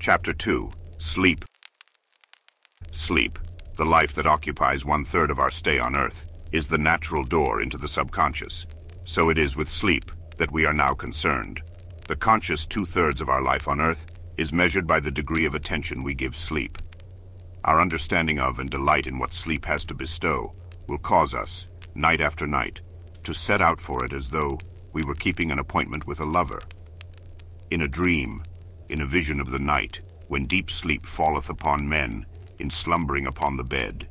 Chapter 2 Sleep. Sleep, the life that occupies one third of our stay on Earth, is the natural door into the subconscious. So it is with sleep that we are now concerned. The conscious two thirds of our life on Earth is measured by the degree of attention we give sleep. Our understanding of and delight in what sleep has to bestow will cause us, night after night, to set out for it as though we were keeping an appointment with a lover. In a dream, in a vision of the night, when deep sleep falleth upon men, in slumbering upon the bed.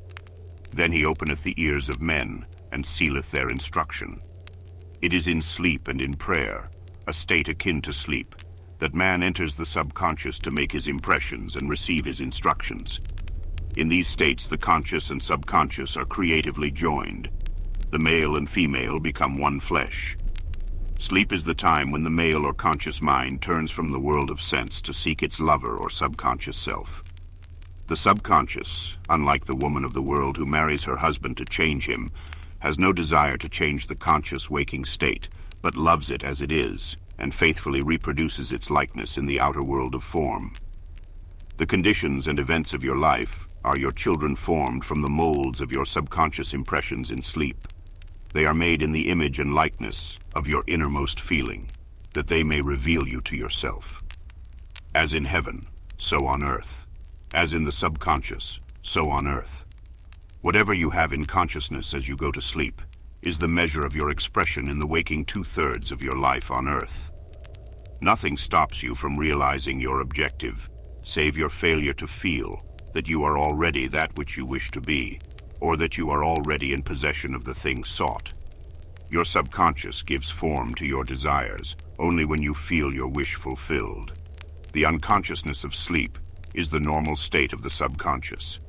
Then he openeth the ears of men, and sealeth their instruction. It is in sleep and in prayer, a state akin to sleep, that man enters the subconscious to make his impressions and receive his instructions. In these states, the conscious and subconscious are creatively joined. The male and female become one flesh. Sleep is the time when the male or conscious mind turns from the world of sense to seek its lover or subconscious self. The subconscious, unlike the woman of the world who marries her husband to change him, has no desire to change the conscious waking state, but loves it as it is, and faithfully reproduces its likeness in the outer world of form. The conditions and events of your life are your children formed from the molds of your subconscious impressions in sleep. They are made in the image and likeness of your innermost feeling, that they may reveal you to yourself. As in heaven, so on earth. As in the subconscious, so on earth. Whatever you have in consciousness as you go to sleep is the measure of your expression in the waking two-thirds of your life on earth. Nothing stops you from realizing your objective, save your failure to feel that you are already that which you wish to be, or that you are already in possession of the thing sought. Your subconscious gives form to your desires only when you feel your wish fulfilled. The unconsciousness of sleep is the normal state of the subconscious.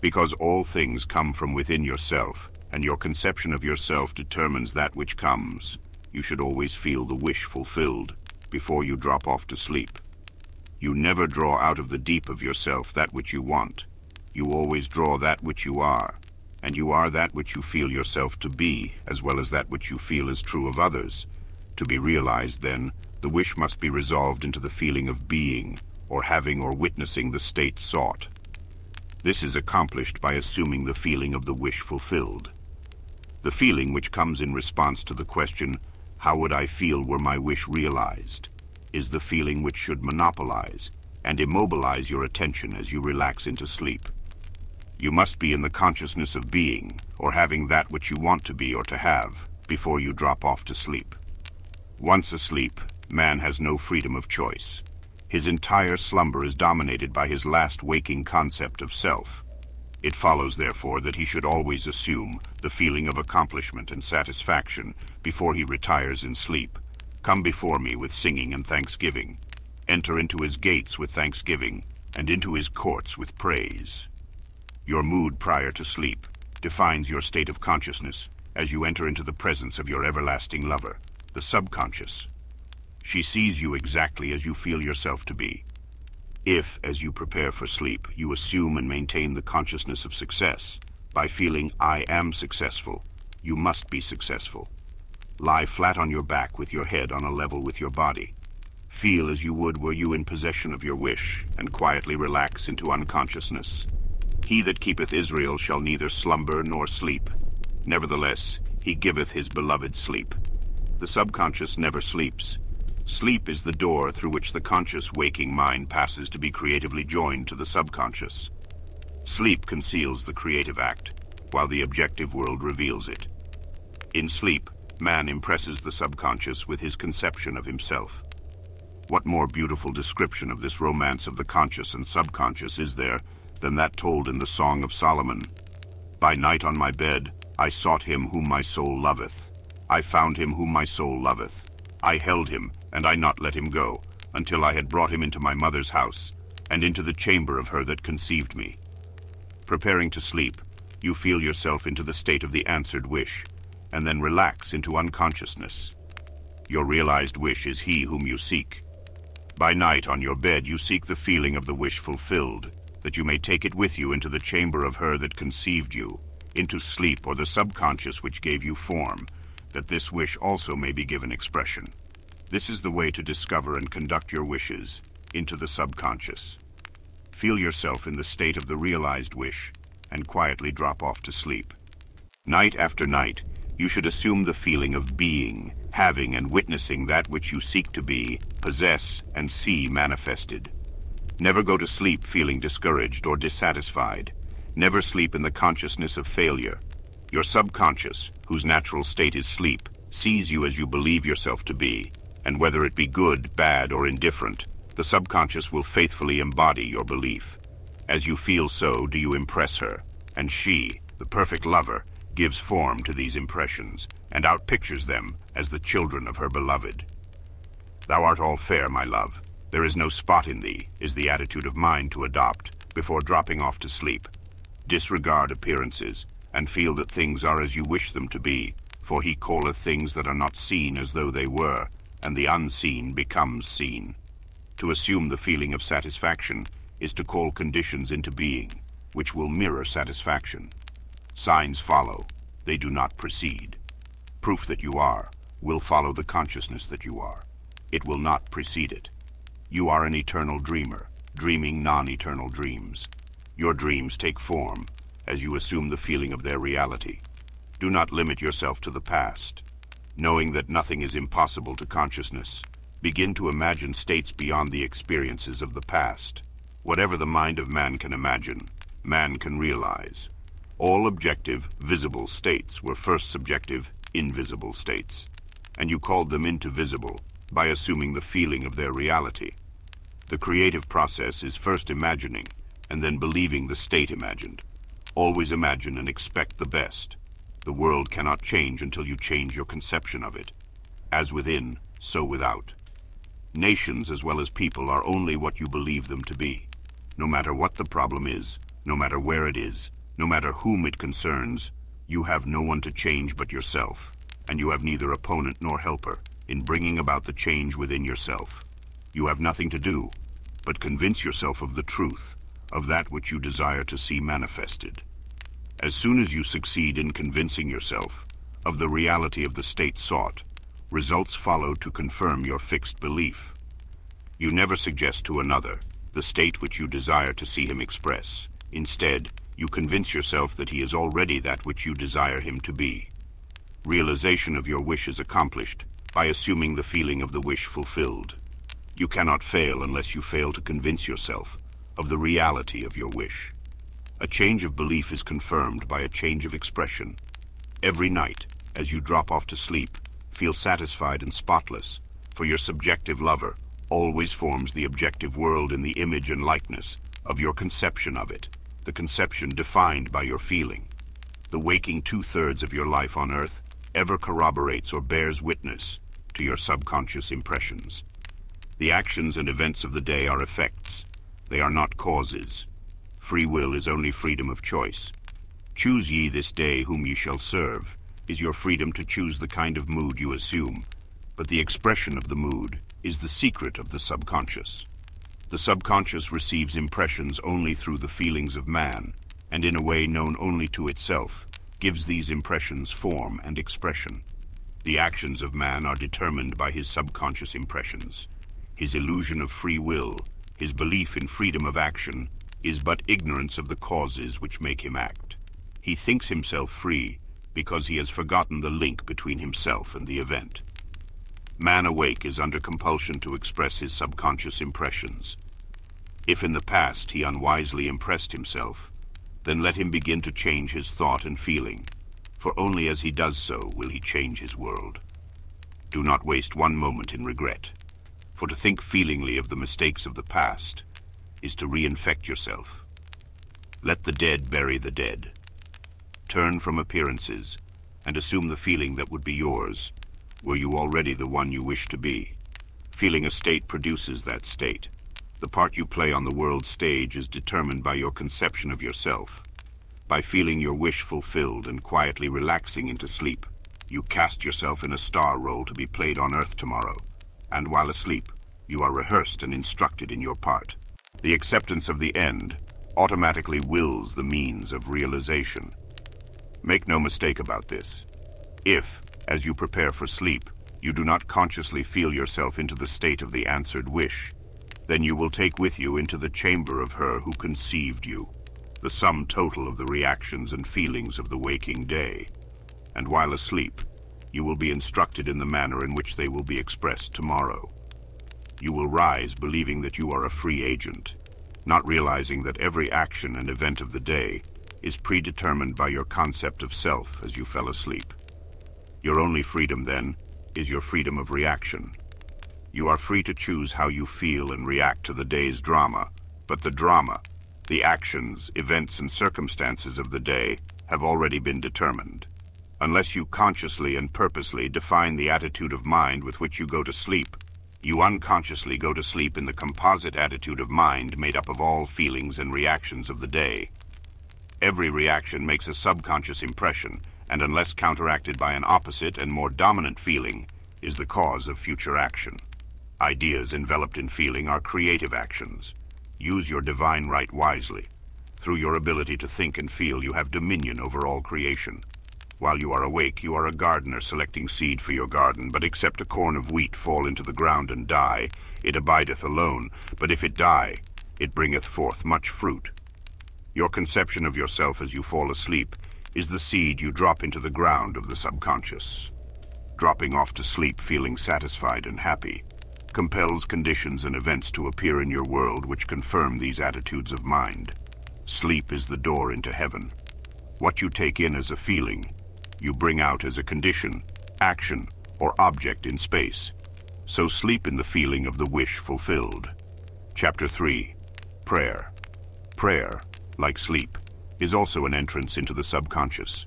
Because all things come from within yourself, and your conception of yourself determines that which comes, you should always feel the wish fulfilled before you drop off to sleep. You never draw out of the deep of yourself that which you want. You always draw that which you are, and you are that which you feel yourself to be, as well as that which you feel is true of others. To be realized, then, the wish must be resolved into the feeling of being, or having or witnessing the state sought. This is accomplished by assuming the feeling of the wish fulfilled. The feeling which comes in response to the question, how would I feel were my wish realized, is the feeling which should monopolize and immobilize your attention as you relax into sleep. You must be in the consciousness of being, or having that which you want to be or to have, before you drop off to sleep. Once asleep, man has no freedom of choice. His entire slumber is dominated by his last waking concept of self. It follows, therefore, that he should always assume the feeling of accomplishment and satisfaction before he retires in sleep. Come before me with singing and thanksgiving. Enter into his gates with thanksgiving, and into his courts with praise. Your mood prior to sleep defines your state of consciousness as you enter into the presence of your everlasting lover, the subconscious. She sees you exactly as you feel yourself to be. If, as you prepare for sleep, you assume and maintain the consciousness of success, by feeling I am successful, you must be successful. Lie flat on your back with your head on a level with your body. Feel as you would were you in possession of your wish, and quietly relax into unconsciousness. He that keepeth Israel shall neither slumber nor sleep. Nevertheless, he giveth his beloved sleep. The subconscious never sleeps. Sleep is the door through which the conscious waking mind passes to be creatively joined to the subconscious. Sleep conceals the creative act, while the objective world reveals it. In sleep, man impresses the subconscious with his conception of himself. What more beautiful description of this romance of the conscious and subconscious is there than that told in the Song of Solomon. By night on my bed I sought him whom my soul loveth. I found him whom my soul loveth. I held him, and I not let him go, until I had brought him into my mother's house, and into the chamber of her that conceived me. Preparing to sleep, you feel yourself into the state of the answered wish, and then relax into unconsciousness. Your realized wish is he whom you seek. By night on your bed you seek the feeling of the wish fulfilled, that you may take it with you into the chamber of her that conceived you, into sleep or the subconscious which gave you form, that this wish also may be given expression. This is the way to discover and conduct your wishes into the subconscious. Feel yourself in the state of the realized wish, and quietly drop off to sleep. Night after night, you should assume the feeling of being, having and witnessing that which you seek to be, possess, and see manifested. Never go to sleep feeling discouraged or dissatisfied. Never sleep in the consciousness of failure. Your subconscious, whose natural state is sleep, sees you as you believe yourself to be, and whether it be good, bad, or indifferent, the subconscious will faithfully embody your belief. As you feel so, do you impress her, and she, the perfect lover, gives form to these impressions, and outpictures them as the children of her beloved. Thou art all fair, my love, there is no spot in thee, is the attitude of mind to adopt before dropping off to sleep. Disregard appearances, and feel that things are as you wish them to be, for he calleth things that are not seen as though they were, and the unseen becomes seen. To assume the feeling of satisfaction is to call conditions into being, which will mirror satisfaction. Signs follow, they do not precede. Proof that you are will follow the consciousness that you are. It will not precede it. You are an eternal dreamer, dreaming non-eternal dreams. Your dreams take form as you assume the feeling of their reality. Do not limit yourself to the past. Knowing that nothing is impossible to consciousness, begin to imagine states beyond the experiences of the past. Whatever the mind of man can imagine, man can realize. All objective, visible states were first subjective, invisible states, and you called them into visible by assuming the feeling of their reality. The creative process is first imagining and then believing the state imagined. Always imagine and expect the best. The world cannot change until you change your conception of it. As within, so without. Nations as well as people are only what you believe them to be. No matter what the problem is, no matter where it is, no matter whom it concerns, you have no one to change but yourself, and you have neither opponent nor helper in bringing about the change within yourself. You have nothing to do, but convince yourself of the truth, of that which you desire to see manifested. As soon as you succeed in convincing yourself of the reality of the state sought, results follow to confirm your fixed belief. You never suggest to another the state which you desire to see him express. Instead, you convince yourself that he is already that which you desire him to be. Realization of your wish is accomplished by assuming the feeling of the wish fulfilled. You cannot fail unless you fail to convince yourself of the reality of your wish. A change of belief is confirmed by a change of expression. Every night, as you drop off to sleep, feel satisfied and spotless, for your subjective lover always forms the objective world in the image and likeness of your conception of it, the conception defined by your feeling. The waking two-thirds of your life on earth ever corroborates or bears witness to your subconscious impressions. The actions and events of the day are effects. They are not causes. Free will is only freedom of choice. Choose ye this day whom ye shall serve, is your freedom to choose the kind of mood you assume, but the expression of the mood is the secret of the subconscious. The subconscious receives impressions only through the feelings of man, and in a way known only to itself, gives these impressions form and expression. The actions of man are determined by his subconscious impressions. His illusion of free will, his belief in freedom of action, is but ignorance of the causes which make him act. He thinks himself free because he has forgotten the link between himself and the event. Man awake is under compulsion to express his subconscious impressions. If in the past he unwisely impressed himself, then let him begin to change his thought and feeling, for only as he does so will he change his world. Do not waste one moment in regret, for to think feelingly of the mistakes of the past is to reinfect yourself. Let the dead bury the dead. Turn from appearances and assume the feeling that would be yours, were you already the one you wish to be. Feeling a state produces that state. The part you play on the world stage is determined by your conception of yourself. By feeling your wish fulfilled and quietly relaxing into sleep, you cast yourself in a star role to be played on Earth tomorrow. And while asleep, you are rehearsed and instructed in your part. The acceptance of the end automatically wills the means of realization. Make no mistake about this. If, as you prepare for sleep, you do not consciously feel yourself into the state of the answered wish, Then you will take with you into the chamber of her who conceived you, the sum total of the reactions and feelings of the waking day. And while asleep, you will be instructed in the manner in which they will be expressed tomorrow. You will rise believing that you are a free agent, not realizing that every action and event of the day is predetermined by your concept of self as you fell asleep. Your only freedom, then, is your freedom of reaction. You are free to choose how you feel and react to the day's drama, but the drama, the actions, events, and circumstances of the day have already been determined. Unless you consciously and purposely define the attitude of mind with which you go to sleep, you unconsciously go to sleep in the composite attitude of mind made up of all feelings and reactions of the day. Every reaction makes a subconscious impression, and unless counteracted by an opposite and more dominant feeling, is the cause of future action. Ideas enveloped in feeling are creative actions. Use your divine right wisely. Through your ability to think and feel, you have dominion over all creation. While you are awake, you are a gardener selecting seed for your garden, but except a corn of wheat fall into the ground and die, it abideth alone, but if it die, it bringeth forth much fruit. Your conception of yourself as you fall asleep is the seed you drop into the ground of the subconscious. Dropping off to sleep feeling satisfied and happy compels conditions and events to appear in your world which confirm these attitudes of mind. Sleep is the door into heaven. What you take in as a feeling you bring out as a condition, action, or object in space. So sleep in the feeling of the wish fulfilled. Chapter 3 Prayer Prayer, like sleep, is also an entrance into the subconscious.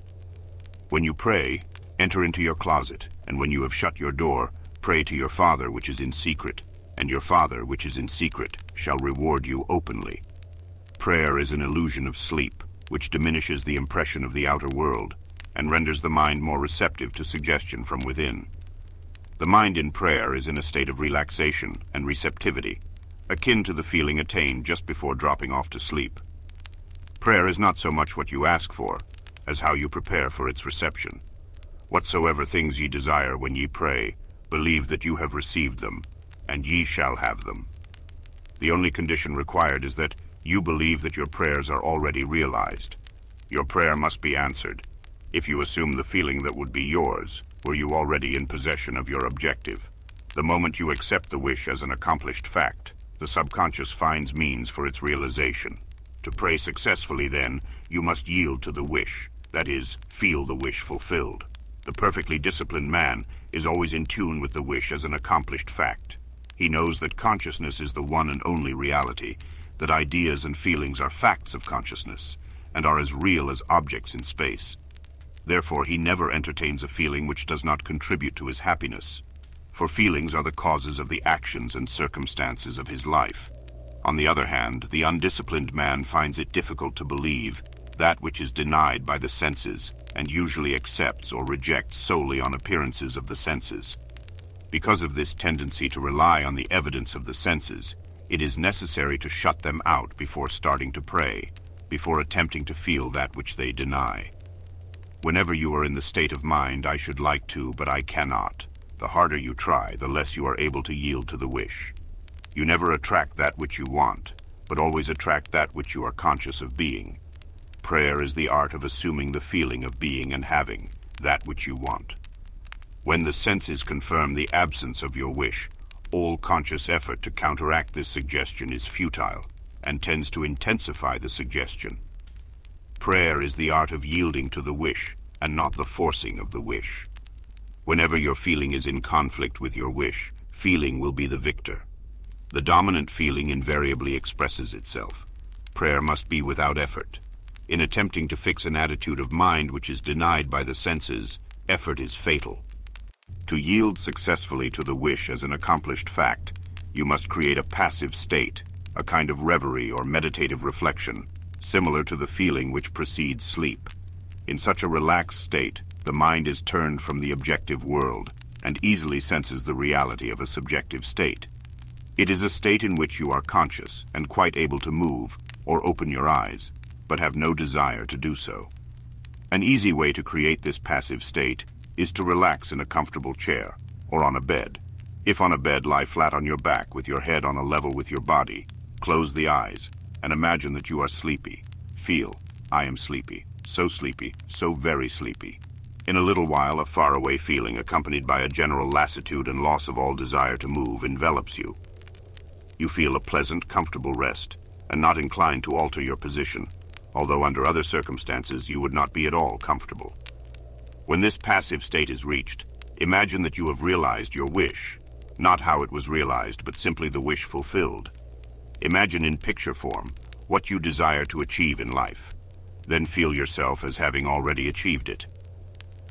When you pray, enter into your closet, and when you have shut your door, pray to your Father which is in secret, and your Father which is in secret shall reward you openly. Prayer is an illusion of sleep, which diminishes the impression of the outer world and renders the mind more receptive to suggestion from within. The mind in prayer is in a state of relaxation and receptivity, akin to the feeling attained just before dropping off to sleep. Prayer is not so much what you ask for, as how you prepare for its reception. Whatsoever things ye desire when ye pray, believe that you have received them, and ye shall have them. The only condition required is that you believe that your prayers are already realized. Your prayer must be answered, if you assume the feeling that would be yours, were you already in possession of your objective. The moment you accept the wish as an accomplished fact, the subconscious finds means for its realization. To pray successfully, then, you must yield to the wish, that is, feel the wish fulfilled. The perfectly disciplined man is always in tune with the wish as an accomplished fact. He knows that consciousness is the one and only reality, that ideas and feelings are facts of consciousness, and are as real as objects in space. Therefore, he never entertains a feeling which does not contribute to his happiness, for feelings are the causes of the actions and circumstances of his life. On the other hand, the undisciplined man finds it difficult to believe that which is denied by the senses and usually accepts or rejects solely on appearances of the senses. Because of this tendency to rely on the evidence of the senses, it is necessary to shut them out before starting to pray, before attempting to feel that which they deny. Whenever you are in the state of mind, I should like to, but I cannot. The harder you try, the less you are able to yield to the wish. You never attract that which you want, but always attract that which you are conscious of being. Prayer is the art of assuming the feeling of being and having, that which you want. When the senses confirm the absence of your wish, all conscious effort to counteract this suggestion is futile and tends to intensify the suggestion. Prayer is the art of yielding to the wish, and not the forcing of the wish. Whenever your feeling is in conflict with your wish, feeling will be the victor. The dominant feeling invariably expresses itself. Prayer must be without effort. In attempting to fix an attitude of mind which is denied by the senses, effort is fatal. To yield successfully to the wish as an accomplished fact, you must create a passive state, a kind of reverie or meditative reflection, similar to the feeling which precedes sleep. In such a relaxed state, the mind is turned from the objective world and easily senses the reality of a subjective state. It is a state in which you are conscious and quite able to move or open your eyes, but have no desire to do so. An easy way to create this passive state is to relax in a comfortable chair or on a bed. If on a bed, lie flat on your back with your head on a level with your body. Close the eyes and imagine that you are sleepy. Feel, I am sleepy, so sleepy, so very sleepy. In a little while, a faraway feeling accompanied by a general lassitude and loss of all desire to move envelops you. You feel a pleasant, comfortable rest, and not inclined to alter your position, although under other circumstances you would not be at all comfortable. When this passive state is reached, imagine that you have realized your wish, not how it was realized, but simply the wish fulfilled. Imagine in picture form what you desire to achieve in life. Then feel yourself as having already achieved it.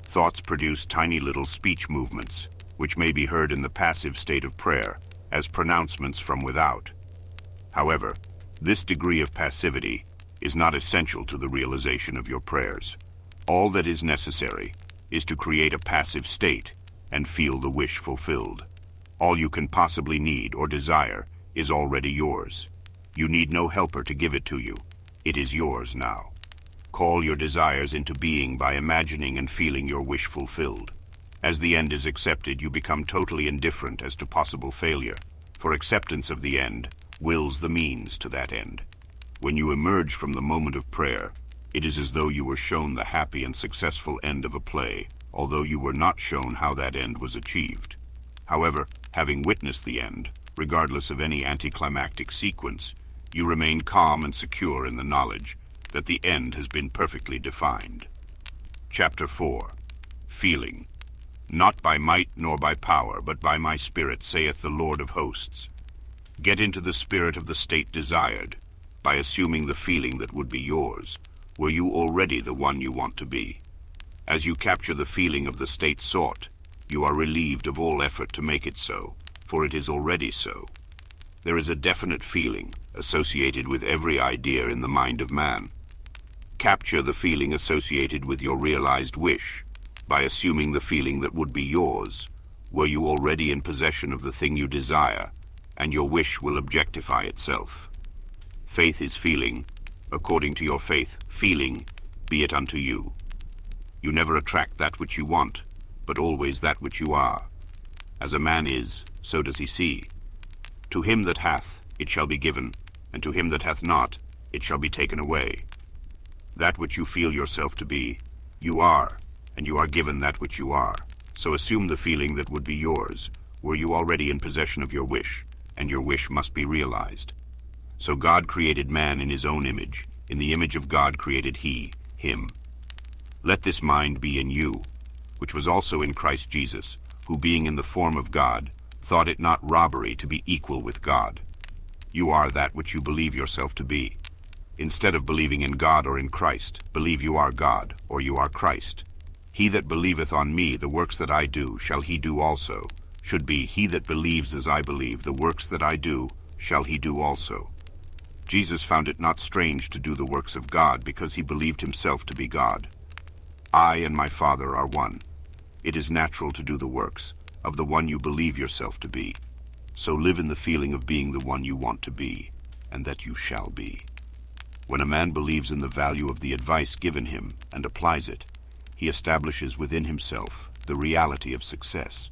Thoughts produce tiny little speech movements, which may be heard in the passive state of prayer, as pronouncements from without. However, this degree of passivity is not essential to the realization of your prayers. All that is necessary is to create a passive state and feel the wish fulfilled. All you can possibly need or desire is already yours. You need no helper to give it to you. It is yours now. Call your desires into being by imagining and feeling your wish fulfilled. As the end is accepted, you become totally indifferent as to possible failure, for acceptance of the end wills the means to that end. When you emerge from the moment of prayer, it is as though you were shown the happy and successful end of a play, although you were not shown how that end was achieved. However, having witnessed the end, regardless of any anticlimactic sequence, you remain calm and secure in the knowledge that the end has been perfectly defined. Chapter 4 Feeling Not by might nor by power, but by my spirit, saith the Lord of hosts. Get into the spirit of the state desired, by assuming the feeling that would be yours, were you already the one you want to be. As you capture the feeling of the state sought, you are relieved of all effort to make it so, for it is already so. There is a definite feeling associated with every idea in the mind of man. Capture the feeling associated with your realized wish by assuming the feeling that would be yours, were you already in possession of the thing you desire, and your wish will objectify itself. Faith is feeling. According to your faith, feeling, be it unto you. You never attract that which you want, but always that which you are. As a man is, so does he see. To him that hath, it shall be given, and to him that hath not, it shall be taken away. That which you feel yourself to be, you are, and you are given that which you are. So assume the feeling that would be yours, were you already in possession of your wish, and your wish must be realized. So God created man in his own image. In the image of God created he, him. Let this mind be in you, which was also in Christ Jesus, who being in the form of God, thought it not robbery to be equal with God. You are that which you believe yourself to be. Instead of believing in God or in Christ, believe you are God, or you are Christ. He that believeth on me, the works that I do, shall he do also. Should be, he that believes as I believe, the works that I do, shall he do also. Jesus found it not strange to do the works of God, because he believed himself to be God. I and my Father are one. It is natural to do the works of the one you believe yourself to be. So live in the feeling of being the one you want to be, and that you shall be. When a man believes in the value of the advice given him and applies it, he establishes within himself the reality of success.